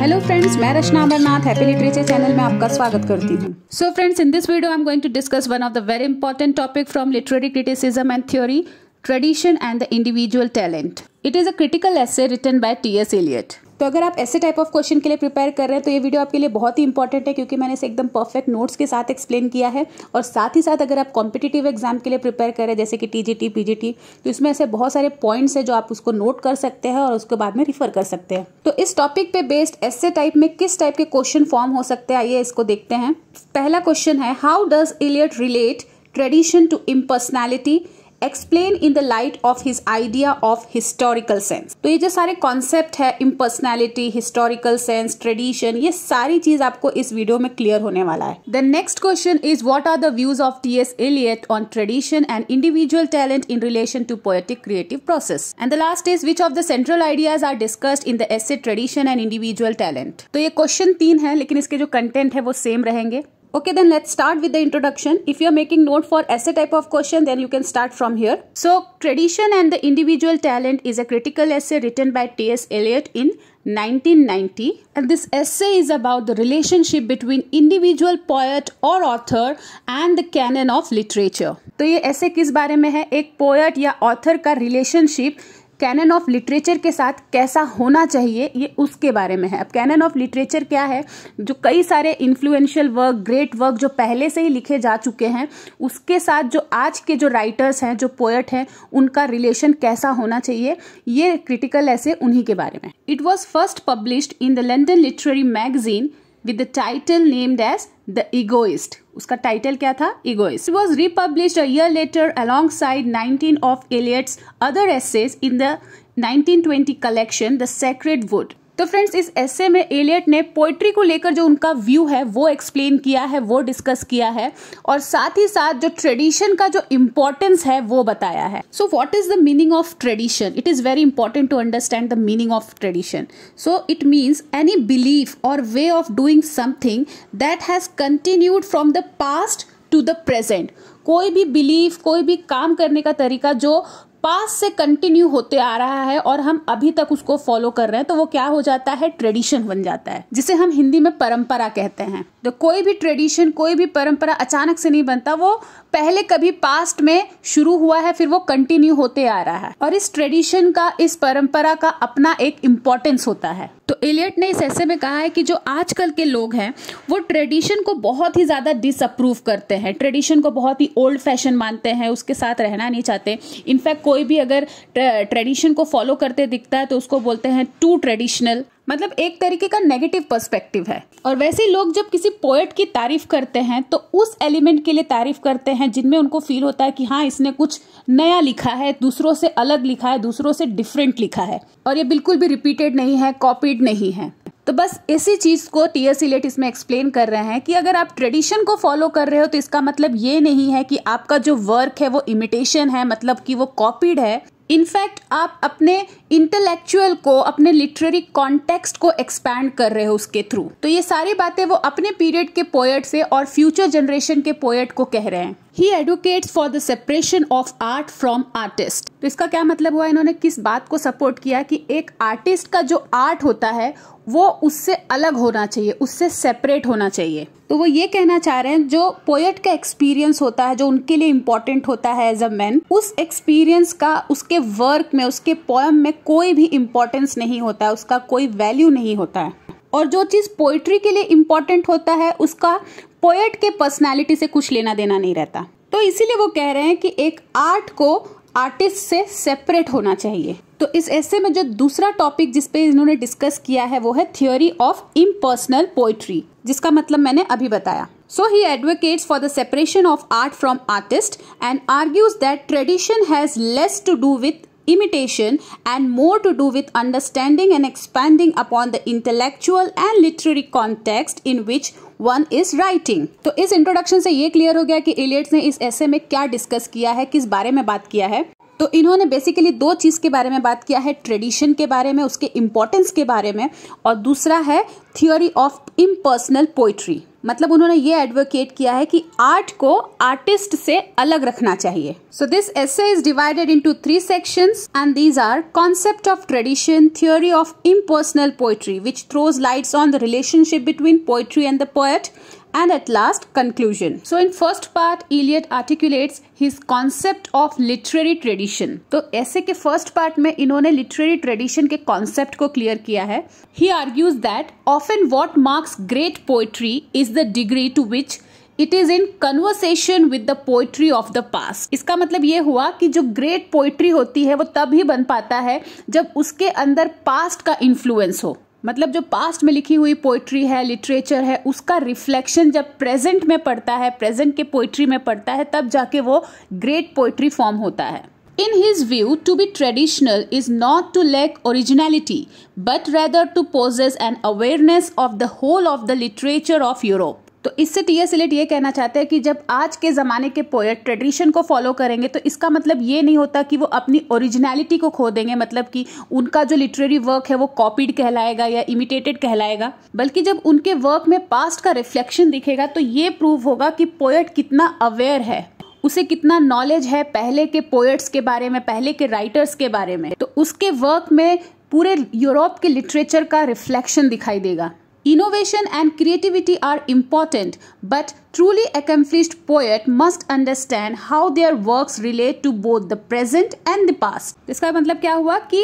Hello friends मैं Rachna Amarnath happy literature channel में आपका स्वागत करती हूँ। So friends in this video I am going to discuss one of the very important topic from literary criticism and theory tradition and the individual talent it is a critical essay written by T S Eliot तो अगर आप ऐसे type of question के लिए prepare कर रहे हैं तो ये वीडियो आपके लिए बहुत ही इंपॉर्टेंट है, क्योंकि मैंने इसे एकदम परफेक्ट नोट्स के साथ एक्सप्लेन किया है। और साथ ही साथ अगर आप कॉम्पिटेटिव एग्ज़ाम के लिए प्रिपेयर कर रहे हैं, जैसे कि टीजीटी पीजीटी तो इसमें ऐसे बहुत सारे पॉइंट्स है जो आप उसको नोट कर सकते हैं और उसके बाद में रिफर कर सकते हैं। तो इस टॉपिक पे बेस्ड ऐसे टाइप में किस टाइप के क्वेश्चन फॉर्म हो सकते हैं, आइए इसको देखते हैं। पहला क्वेश्चन है how does Eliot relate tradition to impersonality explain in the light of his idea of historical sense तो ये जो सारे कॉन्सेप्ट है इम्पर्सनैलिटी हिस्टोरिकल सेंस ट्रेडिशन ये सारी चीज़ आपको इस वीडियो में क्लियर होने वाला है। The next question is what are the views of T S Eliot on tradition and individual talent in relation to poetic creative process and the last is which of the central ideas are discussed in the essay tradition and individual talent तो ये question तीन है, लेकिन इसके जो content है वो same रहेंगे। Okay, then let's start with the introduction. If you're making note for essay type of question, then you can start from here. So, Tradition and the Individual Talent is a critical essay written by T.S. Eliot in 1990. And this essay is about the relationship between individual poet or author and the canon of literature. तो ये ऐसे किस बारे में है एक poet या author का रिलेशनशिप कैनन ऑफ़ लिटरेचर के साथ कैसा होना चाहिए, ये उसके बारे में है। अब कैनन ऑफ़ लिटरेचर क्या है? जो कई सारे इन्फ्लुएंशियल वर्क ग्रेट वर्क जो पहले से ही लिखे जा चुके हैं, उसके साथ जो आज के जो राइटर्स हैं, जो पोएट हैं, उनका रिलेशन कैसा होना चाहिए, ये क्रिटिकल ऐसे उन्हीं के बारे में। It was first published in the London literary magazine with the title named as the egoist उसका टाइटल क्या था? Egoist was republish a year later alongside nineteen of Eliot's other essays in the 1920 collection the sacred wood तो friends, इस ऐसे में Eliot ने poetry को लेकर जो उनका व्यू है, वो एक्सप्लेन किया है, वो डिस्कस किया है और साथ ही साथ जो ट्रेडिशन का जो इम्पोर्टेंस है, वो बताया है। So what is the meaning of tradition it is very important to understand the meaning of tradition so it means any belief और way of doing something that has continued from the past to the present कोई भी belief कोई भी काम करने का तरीका जो पास से कंटिन्यू होते आ रहा है और हम अभी तक उसको फॉलो कर रहे हैं तो वो क्या हो जाता है? ट्रेडिशन बन जाता है, जिसे हम हिंदी में परंपरा कहते हैं। तो कोई भी ट्रेडिशन कोई भी परंपरा अचानक से नहीं बनता, वो पहले कभी पास्ट में शुरू हुआ है, फिर वो कंटिन्यू होते आ रहा है। और इस ट्रेडिशन का, इस परंपरा का अपना एक इम्पोर्टेंस होता है। तो एलियट ने इस ऐसे में कहा है कि जो आजकल के लोग हैं, वो ट्रेडिशन को बहुत ही ज़्यादा डिसअप्रूव करते हैं। ट्रेडिशन को बहुत ही ओल्ड फ़ैशन मानते हैं, उसके साथ रहना नहीं चाहते। इनफैक्ट कोई भी अगर ट्रेडिशन को फॉलो करते दिखता है तो उसको बोलते हैं टू ट्रेडिशनल मतलब एक तरीके का नेगेटिव पर्सपेक्टिव है। और वैसे ही लोग जब किसी पोएट की तारीफ़ करते हैं तो उस एलिमेंट के लिए तारीफ़ करते हैं, जिनमें उनको फील होता है कि हाँ इसने कुछ नया लिखा है, दूसरों से अलग लिखा है, दूसरों से डिफरेंट लिखा है। और ये बिल्कुल भी रिपीटेड नहीं है कॉपीड नहीं है। तो बस इसी चीज़ को टी एस इलेट इसमें एक्सप्लेन कर रहे हैं कि अगर आप ट्रेडिशन को फॉलो कर रहे हो तो इसका मतलब ये नहीं है कि आपका जो वर्क है, वो इमिटेशन है मतलब कि वो कॉपीड है। इनफैक्ट आप अपने इंटेलेक्चुअल को, अपने लिटरेरी कॉन्टेक्स्ट को एक्सपैंड कर रहे हो उसके थ्रू तो ये सारी बातें वो अपने पीरियड के पोएट से और फ्यूचर जनरेशन के पोएट को कह रहे हैं। He advocates for the separation of art from artist तो इसका क्या मतलब हुआ? इन्होंने किस बात को सपोर्ट किया कि एक आर्टिस्ट का जो आर्ट होता है, वो उससे अलग होना चाहिए, उससे सेपरेट होना चाहिए। तो वो ये कहना चाह रहे हैं, जो पोएट का एक्सपीरियंस होता है, जो उनके लिए इम्पोर्टेंट होता है एज अ मैन उस एक्सपीरियंस का, उसके वर्क में, उसके पोएम में कोई भी इम्पोर्टेंस नहीं होता है, उसका कोई वैल्यू नहीं होता है। और जो चीज़ पोइट्री के लिए इम्पोर्टेंट होता है, उसका पोएट के पर्सनैलिटी से कुछ लेना देना नहीं रहता। तो इसीलिए वो कह रहे हैं कि एक आर्ट को आर्टिस्ट से सेपरेट होना चाहिए। तो इस ऐसे में जो दूसरा टॉपिक जिसपे इन्होंने डिस्कस किया है, वो है थियोरी ऑफ़ इम्पर्सनल पोइट्री जिसका मतलब मैंने अभी बताया। So he advocates for the separation of art from artist and argues that tradition has less to do with imitation and more to do with understanding and expanding upon the intellectual and literary context in which one is writing तो इस introduction से ये clear हो गया कि Eliot's ने इस ऐसे में क्या डिस्कस किया है, किस बारे में बात किया है। तो इन्होंने बेसिकली दो चीज़ के बारे में बात किया है ट्रेडिशन के बारे में, उसके इम्पोर्टेंस के बारे में, और दूसरा है थियोरी ऑफ़ इम्पर्सनल पोइट्री मतलब उन्होंने ये एडवोकेट किया है कि आर्ट को आर्टिस्ट से अलग रखना चाहिए। So this essay is divided into three section and these are concept of tradition theory of impersonal poetry which throws lights on the relationship between poetry and the poet and at last conclusion. So, in first part, Eliot articulates his concept of literary tradition. तो ऐसे के first part में इन्होंने literary tradition के concept को clear किया है। He argues that often what marks great poetry is the degree to which it is in conversation with the poetry of the past इसका मतलब ये हुआ कि जो ग्रेट पोइट्री होती है, वो तभी बन पाता है जब उसके अंदर पास्ट का इन्फ्लुएंस हो। मतलब जो पास्ट में लिखी हुई पोइट्री है लिटरेचर है, उसका रिफ्लेक्शन जब प्रेजेंट में पड़ता है प्रेजेंट के पोइट्री में पड़ता है, तब जाके वो ग्रेट पोइट्री फॉर्म होता है। In his view to be traditional is not to lack originality but rather to possess an awareness of the whole of the literature of Europe तो इससे टी एस एलेट ये कहना चाहते हैं कि जब आज के ज़माने के पोएट ट्रेडिशन को फॉलो करेंगे तो इसका मतलब ये नहीं होता कि वो अपनी ओरिजिनलिटी को खो देंगे मतलब कि उनका जो लिटरेरी वर्क है वो कॉपीड कहलाएगा या इमिटेटेड कहलाएगा, बल्कि जब उनके वर्क में पास्ट का रिफ्लेक्शन दिखेगा तो ये प्रूव होगा कि पोएट कितना अवेयर है, उसे कितना नॉलेज है पहले के पोएट्स के बारे में, पहले के राइटर्स के बारे में। तो उसके वर्क में पूरे यूरोप के लिटरेचर का रिफ्लेक्शन दिखाई देगा। Innovation and creativity are important, but truly accomplished poet must understand how their works relate to both the present and the past. इसका मतलब क्या हुआ कि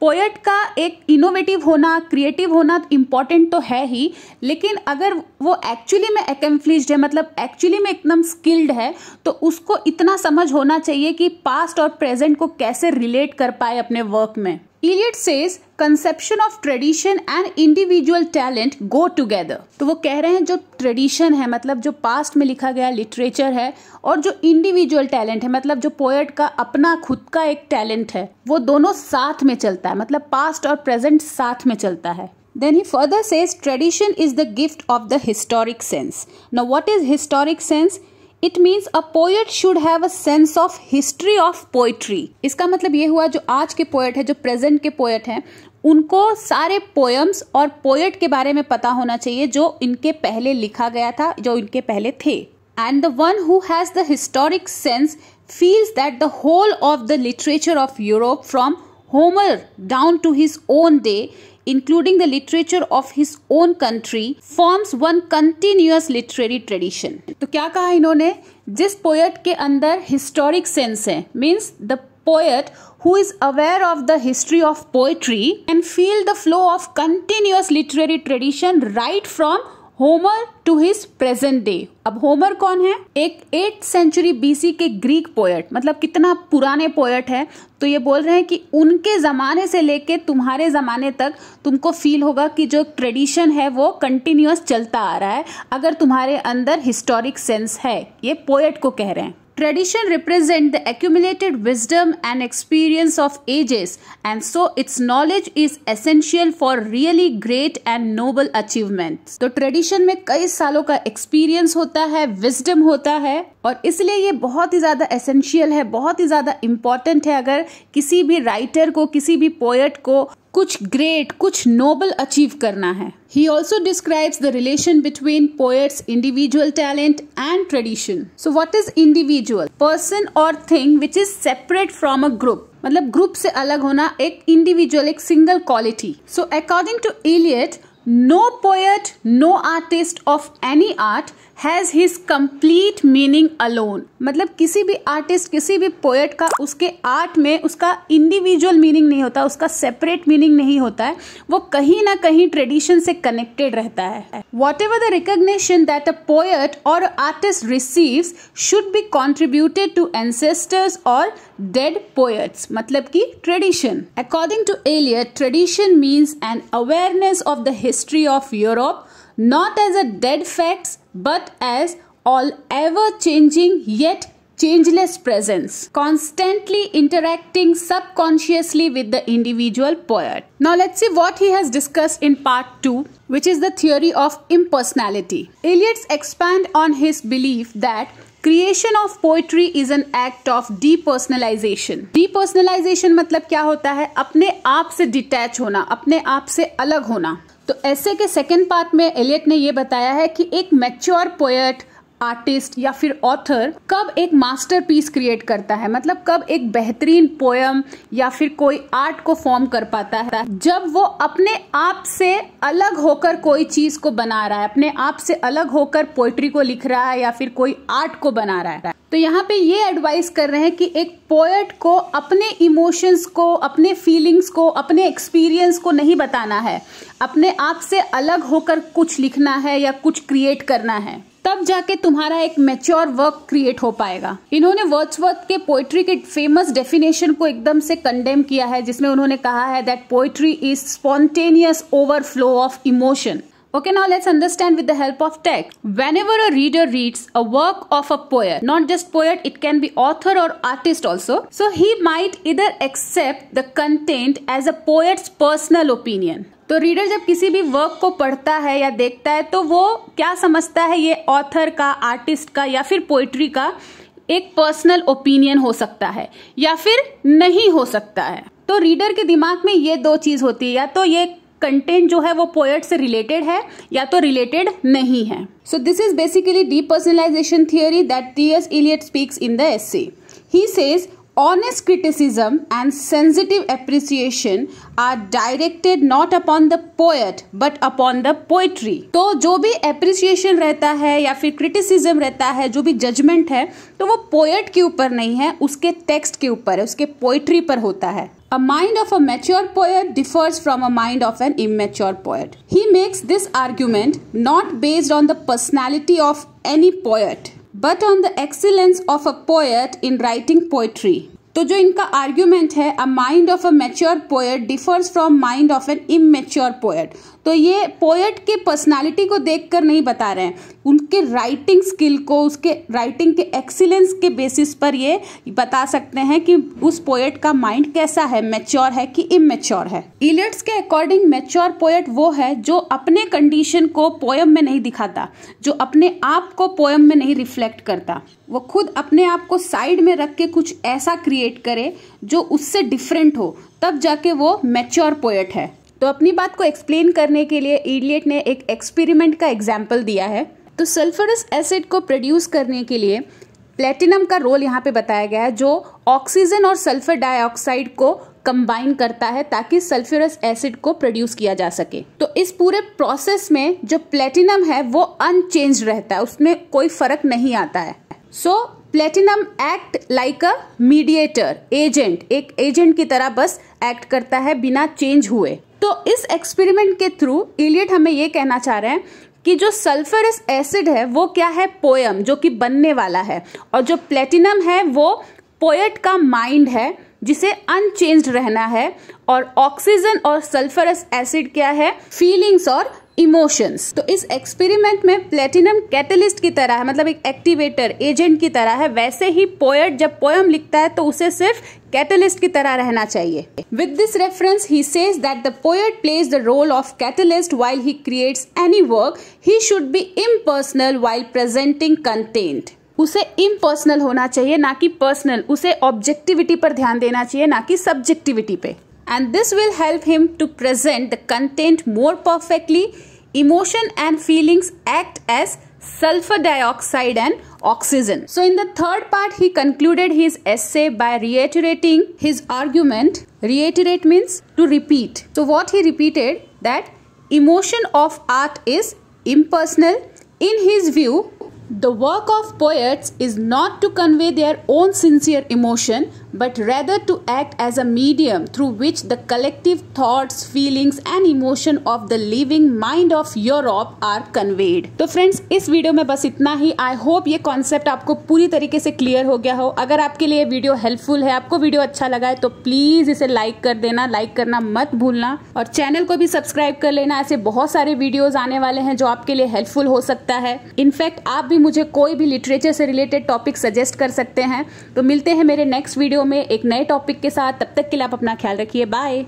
पोएट का एक इनोवेटिव होना क्रिएटिव होना इंपॉर्टेंट तो है ही लेकिन अगर वो एक्चुअली में एकम्फ्लिज्ड है मतलब एक्चुअली में एकदम स्किल्ड है तो उसको इतना समझ होना चाहिए कि पास्ट और प्रेजेंट को कैसे रिलेट कर पाए अपने वर्क में Eliot says conception of tradition and individual talent go together तो वो कह रहे हैं जो ट्रेडिशन है मतलब जो पास्ट में लिखा गया लिटरेचर है और जो इंडिविजुअल टैलेंट है मतलब जो पोएट का अपना खुद का एक टैलेंट है वो दोनों साथ में चलता है मतलब पास्ट और प्रेजेंट साथ में चलता है Then he further says tradition is the gift of the historic sense. Now, what is historic sense? It means a poet should have a sense of history of poetry इसका मतलब ये हुआ, जो आज के पोएट है, जो प्रेजेंट के पोएट हैं, उनको सारे पोएम्स और पोएट के बारे में पता होना चाहिए, जो इनके पहले लिखा गया था, जो इनके पहले थे. And the one who has the historic sense feels that the whole of the literature of Europe from Homer down to his own day including the literature of his own country, forms one continuous literary tradition. तो क्या कहा इन्होंने जिस poet के अंदर historic sense है means the poet who is aware of the history of poetry and feel the flow of continuous literary tradition right from Homer to his present day. अब Homer कौन है? एक एट सेंचुरी बीसी के Greek poet मतलब कितना पुराने poet है। तो ये बोल रहे हैं कि उनके ज़माने से लेके तुम्हारे ज़माने तक तुमको फील होगा कि जो ट्रेडिशन है वो कंटिन्यूस चलता आ रहा है। अगर तुम्हारे अंदर हिस्टोरिक सेंस है, ये पोएट को कह रहे हैं। Tradition represent the accumulated wisdom and experience of ages and so its knowledge is essential for really great and noble achievements. तो tradition में कई सालों का experience होता है wisdom होता है और इसलिए ये बहुत ही ज़्यादा essential है बहुत ही ज़्यादा important है अगर किसी भी writer को किसी भी poet को कुछ ग्रेट कुछ नोबल अचीव करना है। He also describes the relation between poet's individual talent and tradition so what is individual person और thing which is separate from a group मतलब ग्रुप से अलग होना एक इंडिविजुअल एक single quality so according to Eliot no poet no artist of any art has his complete meaning alone मतलब किसी भी आर्टिस्ट किसी भी पोएट का उसके आर्ट में उसका इंडिविजुअल मीनिंग नहीं होता, उसका सेपरेट मीनिंग नहीं होता है। वो कहीं ना कहीं ट्रेडिशन से कनेक्टेड रहता है। Whatever the recognition that a poet और artist receives should be contributed to ancestors और डेड पोएट्स मतलब की tradition according to Eliot tradition means an awareness of the history of Europe not as a dead facts but as all ever changing yet changeless presence, constantly interacting subconsciously with the individual poet. Now let's see what he has discussed in part 2, which is the theory of impersonality. Eliot's expand on his belief that creation of poetry is an act of depersonalisation depersonalisation मतलब क्या होता है अपने आप से detach होना अपने आप से अलग होना तो ऐसे के सेकेंड पार्ट में एलियट ने यह बताया है कि एक मैच्योर पोएट आर्टिस्ट या फिर ऑथर कब एक मास्टरपीस क्रिएट करता है? मतलब कब एक बेहतरीन पोयम या फिर कोई आर्ट को फॉर्म कर पाता है? जब वो अपने आप से अलग होकर कोई चीज़ को बना रहा है, अपने आप से अलग होकर पोइट्री को लिख रहा है या फिर कोई आर्ट को बना रहा है तो यहाँ पे ये एडवाइस कर रहे हैं कि एक पोएट को अपने इमोशंस को, अपने फीलिंग्स को, अपने एक्सपीरियंस को नहीं बताना है। अपने आप से अलग होकर कुछ लिखना है या कुछ क्रिएट करना है। तब जाके तुम्हारा एक मेच्योर वर्क क्रिएट हो पाएगा। इन्होंने वर्ड्सवर्थ के पोइट्री के फ़ेमस डेफिनेशन को एकदम से कंडेम किया है, जिसमें उन्होंने कहा है that poetry is spontaneous overflow of emotion Okay, now let's understand with the help of text. Whenever a reader reads a work of a poet, not just poet, it can be author or artist also. So he might either accept the content as a poet's personal opinion तो reader जब किसी भी work को पढ़ता है या देखता है तो वो क्या समझता है ये ऑथर का आर्टिस्ट का या फिर पोइट्री का एक पर्सनल ओपिनियन हो सकता है या फिर नहीं हो सकता है तो रीडर के दिमाग में ये दो चीज़ होती है या तो ये कंटेंट जो है वो पोएट से रिलेटेड है या तो रिलेटेड नहीं है। So this is basically depersonalization theory that T S Eliot speaks in the essay he says Honest criticism and sensitive appreciation are directed not upon the poet but upon the poetry. तो जो भी appreciation रहता है या फिर criticism रहता है जो भी judgment है तो वो poet के ऊपर नहीं है उसके text के ऊपर है उसके poetry पर होता है A mind of a mature poet differs from a mind of an immature poet. He makes this argument not based on the personality of any poet but on the excellence of a poet in writing poetry तो जो इनका argument है a mind of a mature poet differs from mind of an immature poet तो ये poet के personality को देखकर नहीं बता रहे हैं। उनके राइटिंग स्किल को, उसके राइटिंग के एक्सीलेंस के बेसिस पर ये बता सकते हैं कि उस पोएट का माइंड कैसा है मेच्योर है कि इमेच्योर है। इलियट्स के अकॉर्डिंग मेच्योर पोएट वो है जो अपने कंडीशन को पोएम में नहीं दिखाता, जो अपने आप को पोएम में नहीं रिफ्लेक्ट करता। वो खुद अपने आप को साइड में रख के कुछ ऐसा क्रिएट करे जो उससे डिफरेंट हो, तब जाके वो मेच्योर पोएट है। तो अपनी बात को एक्सप्लेन करने के लिए इडियट ने एक एक्सपेरिमेंट का एग्ज़ाम्पल दिया है। तो सल्फरस एसिड को प्रोड्यूस करने के लिए प्लेटिनम का रोल यहाँ पे बताया गया है, जो ऑक्सीजन और सल्फ़र डाइऑक्साइड को कंबाइन करता है ताकि सल्फ्यूरस एसिड को प्रोड्यूस किया जा सके। तो इस पूरे प्रोसेस में जो प्लेटिनम है, वो अनचेंज रहता है, उसमें कोई फ़र्क नहीं आता है। So platinum act like a mediator agent एक एजेंट की तरह बस एक्ट करता है बिना चेंज हुए। तो इस एक्सपेरिमेंट के थ्रू इलियट हमें ये कहना चाह रहे हैं कि जो सल्फरस एसिड है, वो क्या है? पोयम जो कि बनने वाला है। और जो प्लेटिनम है, वो पोएट का माइंड है, जिसे अनचेंज्ड रहना है। और ऑक्सीजन और सल्फरस एसिड क्या है? फीलिंग्स और इमोशंस। तो इस एक्सपेरिमेंट में प्लेटिनम कैटलिस्ट की तरह है मतलब एक एक्टिवेटर, एजेंट की तरह है। वैसे ही पोएट जब पोएम लिखता है तो उसे सिर्फ़ कैटलिस्ट की तरह रहना चाहिए। With this reference he says that the poet plays the role of catalyst while he creates any work he should be impersonal while presenting content उसे इम्पर्सनल होना चाहिए, ना कि पर्सनल उसे ऑब्जेक्टिविटी पर ध्यान देना चाहिए, ना कि सब्जेक्टिविटी पे। And this will help him to present the content more perfectly. Emotion and feelings act as sulfur dioxide and oxygen. So in the third part, he concluded his essay by reiterating his argument. Reiterate means to repeat. So what he repeated that emotion of art is impersonal. In his view, the work of poets is not to convey their own sincere emotion but rather to act as a medium through which the collective thoughts, feelings and emotion of the living mind of Europe are conveyed. तो friends इस video में बस इतना ही। I hope ये concept आपको पूरी तरीके से क्लियर हो गया हो। अगर आपके लिए वीडियो हेल्पफुल है आपको वीडियो अच्छा लगा है तो प्लीज़ इसे लाइक कर देना। लाइक करना मत भूलना। और चैनल को भी सब्सक्राइब कर लेना। ऐसे बहुत सारे वीडियोज़ आने वाले हैं जो आपके लिए हेल्पफुल हो सकता है। इनफैक्ट आप भी मुझे कोई भी लिटरेचर से रिलेटेड टॉपिक सजेस्ट कर सकते हैं। तो मिलते हैं मेरे नेक्स्ट वीडियो में एक नए टॉपिक के साथ, तब तक के लिए आप अपना ख्याल रखिए। बाय